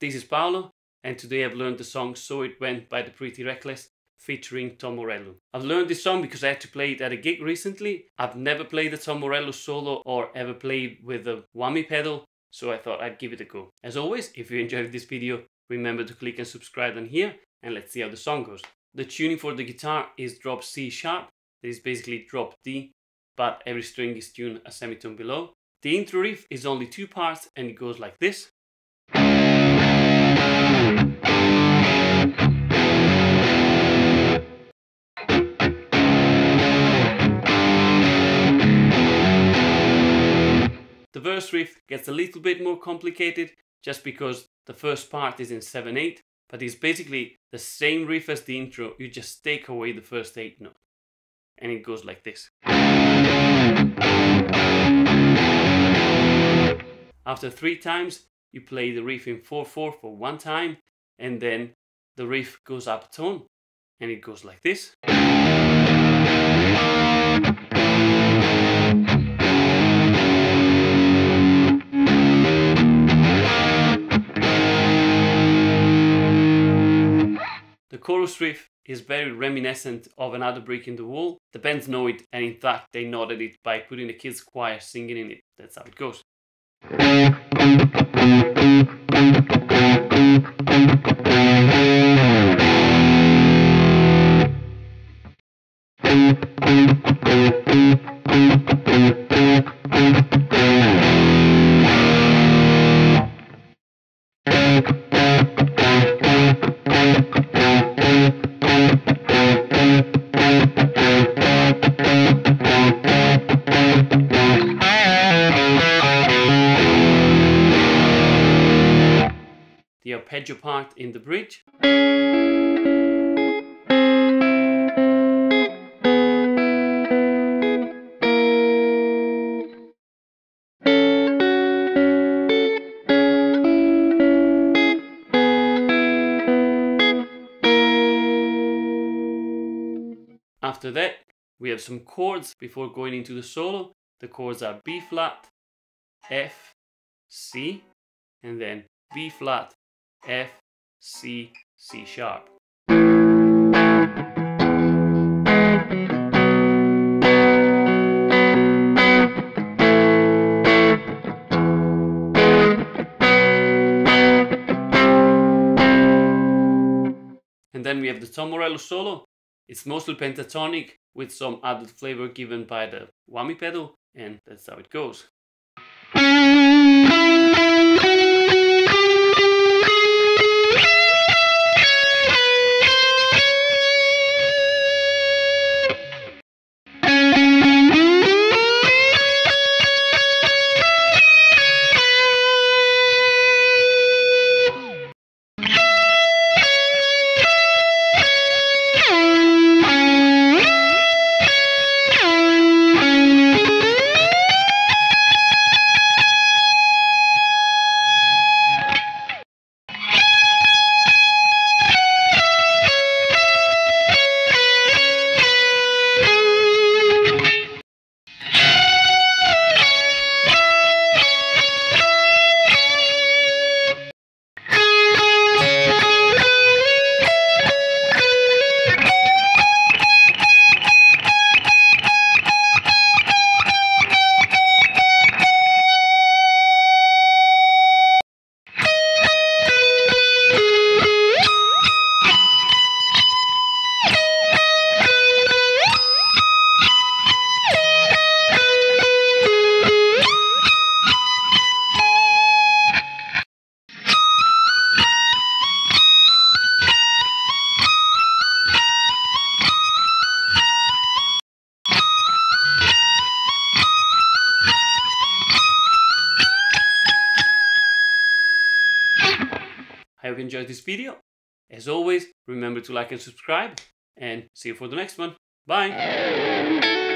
this is Paolo, and today I've learned the song So It Went by the Pretty Reckless featuring Tom Morello. I've learned this song because I had to play it at a gig recently. I've never played the Tom Morello solo or ever played with a whammy pedal, so I thought I'd give it a go. As always, if you enjoyed this video, remember to click and subscribe on here, and let's see how the song goes. The tuning for the guitar is drop C sharp, that is basically drop D, but every string is tuned a semitone below. The intro riff is only two parts and it goes like this. Verse riff gets a little bit more complicated just because the first part is in 7-8, but it's basically the same riff as the intro, you just take away the first 8 notes. And it goes like this. After three times, you play the riff in 4-4 for one time, and then the riff goes up tone, and it goes like this. Chorus riff is very reminiscent of another brick in the wall. The band know it, and in fact, they nodded it by putting the kids' choir singing in it. That's how it goes. arpeggio part in the bridge. After that, we have some chords before going into the solo. The chords are B flat, F, C, and then B flat, F, C, C sharp. And then we have the Tom Morello solo. It's mostly pentatonic with some added flavor given by the whammy pedal, and that's how it goes. Enjoyed this video. As always, remember to like and subscribe, and see you for the next one. Bye!